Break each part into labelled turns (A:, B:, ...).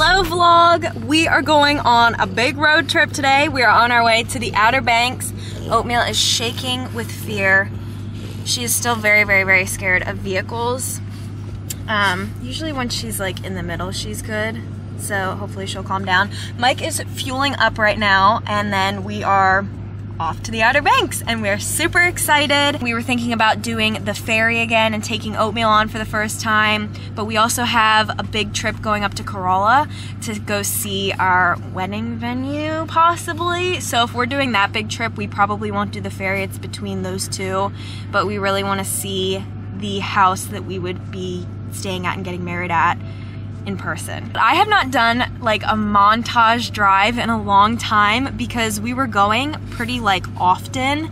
A: Hello vlog! We are going on a big road trip today. We are on our way to the Outer Banks. Oatmeal is shaking with fear. She is still very, very, very scared of vehicles. Um, usually when she's like in the middle, she's good. So hopefully she'll calm down. Mike is fueling up right now and then we are off to the Outer Banks and we're super excited. We were thinking about doing the ferry again and taking Oatmeal on for the first time, but we also have a big trip going up to Corolla to go see our wedding venue possibly. So if we're doing that big trip, we probably won't do the ferry. It's between those two, but we really want to see the house that we would be staying at and getting married at in person. I have not done like a montage drive in a long time because we were going pretty like often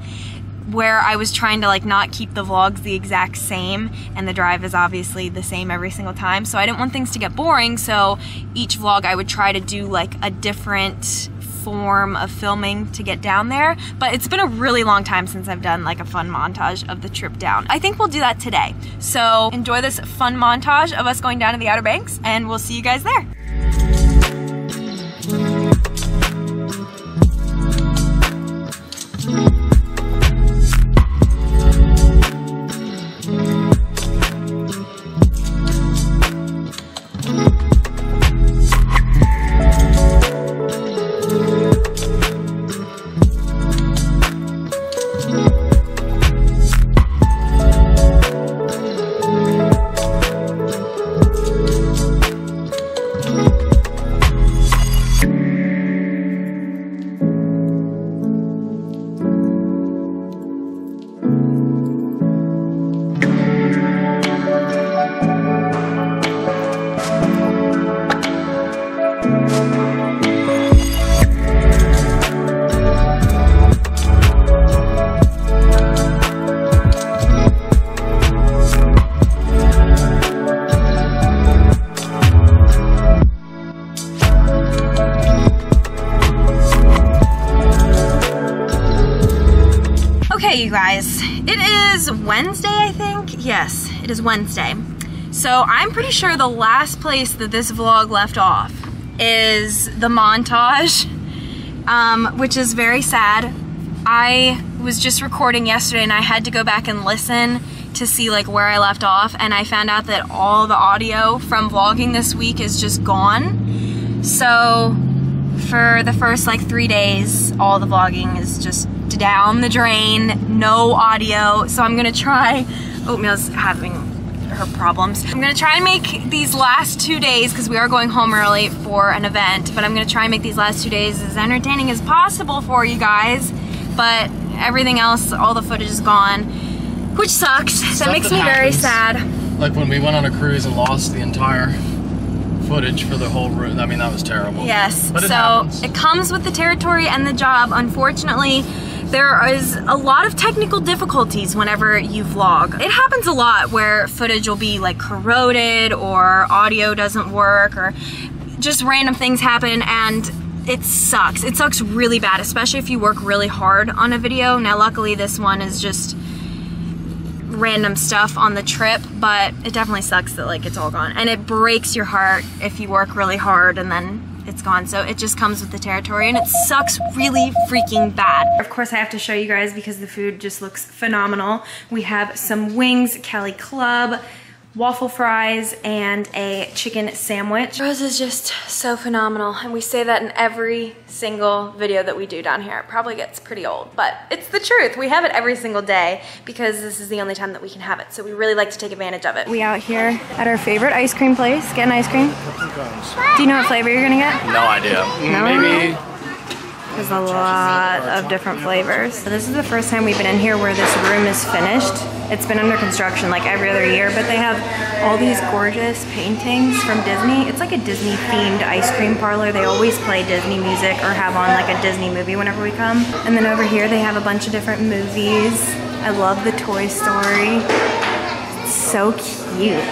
A: where I was trying to like not keep the vlogs the exact same and the drive is obviously the same every single time so I didn't want things to get boring so each vlog I would try to do like a different form of filming to get down there, but it's been a really long time since I've done like a fun montage of the trip down. I think we'll do that today. So enjoy this fun montage of us going down to the Outer Banks and we'll see you guys there. Wednesday, I think. Yes, it is Wednesday. So I'm pretty sure the last place that this vlog left off is the montage, um, which is very sad. I was just recording yesterday and I had to go back and listen to see like where I left off and I found out that all the audio from vlogging this week is just gone. So for the first like three days, all the vlogging is just down the drain, no audio. So I'm gonna try, Oatmeal's having her problems. I'm gonna try and make these last two days, because we are going home early for an event, but I'm gonna try and make these last two days as entertaining as possible for you guys. But everything else, all the footage is gone, which sucks.
B: Stuff
A: that makes
B: that
A: me very sad.
B: Like when we went on a cruise and lost the entire footage for the whole route. I mean, that was terrible.
A: Yes.
B: But it
A: so
B: happens.
A: it comes with the territory and the job. Unfortunately, there is a lot of technical difficulties whenever you vlog. It happens a lot where footage will be like corroded or audio doesn't work or just random things happen and it sucks. It sucks really bad, especially if you work really hard on a video. Now, luckily, this one is just random stuff on the trip, but it definitely sucks that like it's all gone. And it breaks your heart if you work really hard and then it's gone. So it just comes with the territory and it sucks really freaking bad. Of course I have to show you guys because the food just looks phenomenal. We have some wings, Cali Club, waffle fries, and a chicken sandwich. Rose is just so phenomenal, and we say that in every single video that we do down here. It probably gets pretty old, but it's the truth. We have it every single day because this is the only time that we can have it, so we really like to take advantage of it. We out here at our favorite ice cream place, getting ice cream. Do you know what flavor you're gonna get?
B: No idea.
A: No?
B: Maybe.
A: There's a lot of different flavors. This is the first time we've been in here where this room is finished. It's been under construction like every other year, but they have all these gorgeous paintings from Disney. It's like a Disney themed ice cream parlor. They always play Disney music or have on like a Disney movie whenever we come. And then over here they have a bunch of different movies. I love the Toy Story. So cute.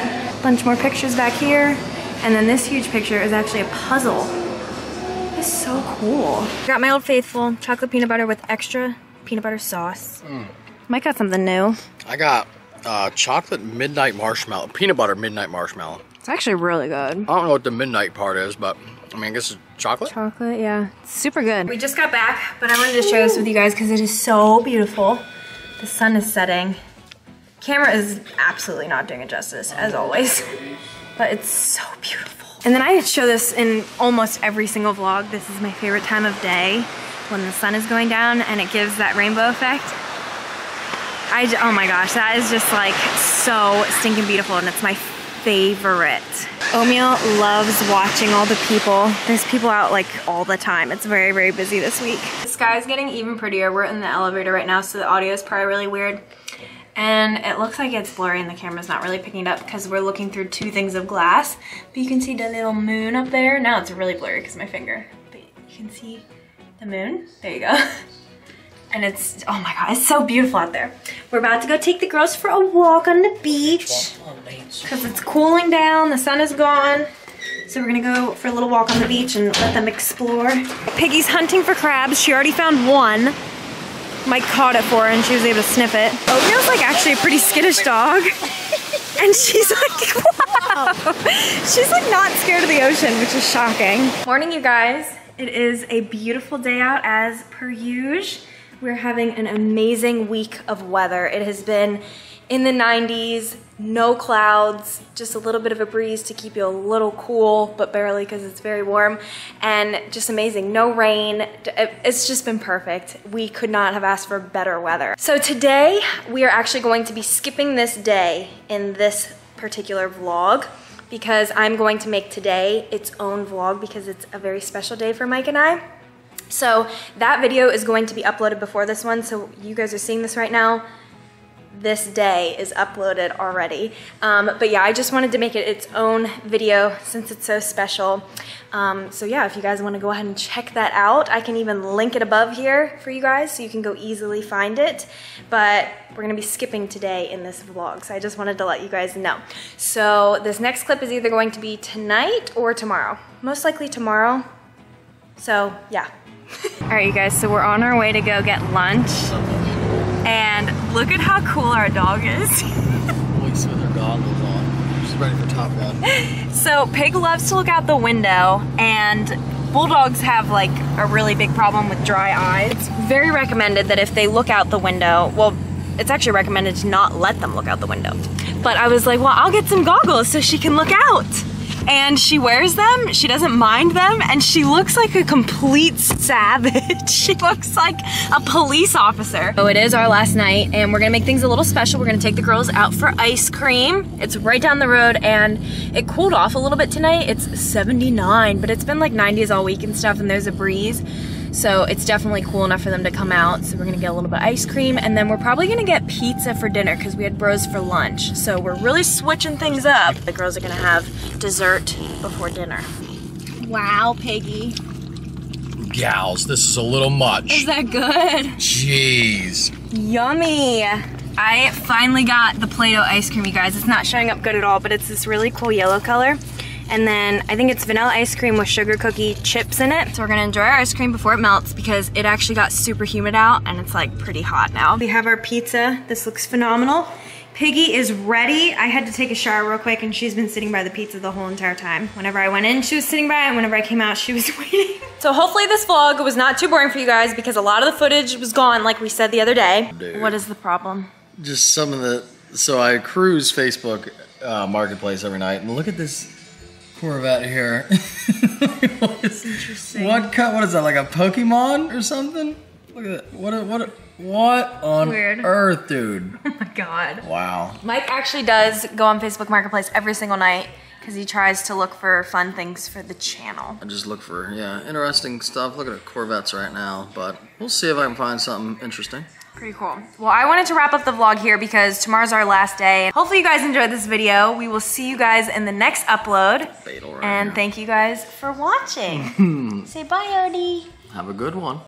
A: Bunch more pictures back here. And then this huge picture is actually a puzzle. It's so cool. Got my Old Faithful chocolate peanut butter with extra peanut butter sauce. Mike got something new.
B: I got uh, chocolate midnight marshmallow, peanut butter midnight marshmallow.
A: It's actually really good.
B: I don't know what the midnight part is, but I mean, I guess it's chocolate.
A: Chocolate, yeah. It's super good. We just got back, but I wanted to share this with you guys because it is so beautiful. The sun is setting. Camera is absolutely not doing it justice, as always. But it's so beautiful. And then I show this in almost every single vlog. This is my favorite time of day when the sun is going down and it gives that rainbow effect. I, oh my gosh, that is just like so stinking beautiful and it's my favorite. Oatmeal loves watching all the people. There's people out like all the time. It's very, very busy this week. The sky's getting even prettier. We're in the elevator right now, so the audio is probably really weird. And it looks like it's blurry and the camera's not really picking it up because we're looking through two things of glass. But you can see the little moon up there. Now it's really blurry because my finger. But you can see the moon. There you go. And it's, oh my god, it's so beautiful out there. We're about to go take the girls for a walk on the beach. Because it's cooling down, the sun is gone. So we're gonna go for a little walk on the beach and let them explore. Piggy's hunting for crabs. She already found one. Mike caught it for her and she was able to sniff it. Oatmeal's like actually a pretty skittish dog. And she's like, wow. She's like not scared of the ocean, which is shocking. Morning, you guys. It is a beautiful day out as per usual. We're having an amazing week of weather. It has been in the 90s, no clouds, just a little bit of a breeze to keep you a little cool, but barely because it's very warm, and just amazing. No rain. It's just been perfect. We could not have asked for better weather. So today, we are actually going to be skipping this day in this particular vlog because I'm going to make today its own vlog because it's a very special day for Mike and I. So that video is going to be uploaded before this one, so you guys are seeing this right now this day is uploaded already. Um, but yeah, I just wanted to make it its own video since it's so special. Um, so yeah, if you guys wanna go ahead and check that out, I can even link it above here for you guys so you can go easily find it. But we're gonna be skipping today in this vlog, so I just wanted to let you guys know. So this next clip is either going to be tonight or tomorrow. Most likely tomorrow. So yeah. All right, you guys, so we're on our way to go get lunch. And look at how cool our dog is.
B: With their goggles on. She's ready for Top Gun.
A: so Pig loves to look out the window and bulldogs have like a really big problem with dry eyes. It's very recommended that if they look out the window, well, it's actually recommended to not let them look out the window. But I was like, well, I'll get some goggles so she can look out and she wears them, she doesn't mind them, and she looks like a complete savage. she looks like a police officer. So it is our last night, and we're gonna make things a little special. We're gonna take the girls out for ice cream. It's right down the road, and it cooled off a little bit tonight. It's 79, but it's been like 90s all week and stuff, and there's a breeze. So it's definitely cool enough for them to come out. So we're gonna get a little bit of ice cream and then we're probably gonna get pizza for dinner because we had bros for lunch. So we're really switching things up. The girls are gonna have dessert before dinner. Wow, Piggy.
B: Gals, this is a little much.
A: Is that good?
B: Jeez.
A: Yummy. I finally got the Play-Doh ice cream, you guys. It's not showing up good at all, but it's this really cool yellow color. And then I think it's vanilla ice cream with sugar cookie chips in it. So we're gonna enjoy our ice cream before it melts because it actually got super humid out and it's like pretty hot now. We have our pizza. This looks phenomenal. Piggy is ready. I had to take a shower real quick and she's been sitting by the pizza the whole entire time. Whenever I went in, she was sitting by it, and whenever I came out, she was waiting. So hopefully this vlog was not too boring for you guys because a lot of the footage was gone like we said the other day.
B: Dude.
A: What is the problem?
B: Just some of the. So I cruise Facebook uh, Marketplace every night, and look at this Corvette here. what is,
A: interesting.
B: What cut? What is that? Like a Pokemon or something? Look at that. What? What? What on
A: Weird.
B: earth, dude?
A: Oh my God.
B: Wow.
A: Mike actually does go on Facebook Marketplace every single night because he tries to look for fun things for the channel.
B: I just look for yeah interesting stuff. Look at the Corvettes right now, but we'll see if I can find something interesting.
A: Pretty cool. Well, I wanted to wrap up the vlog here because tomorrow's our last day. Hopefully you guys enjoyed this video. We will see you guys in the next upload.
B: Right
A: And
B: here.
A: thank you guys for watching. Say bye, Odie.
B: Have a good one.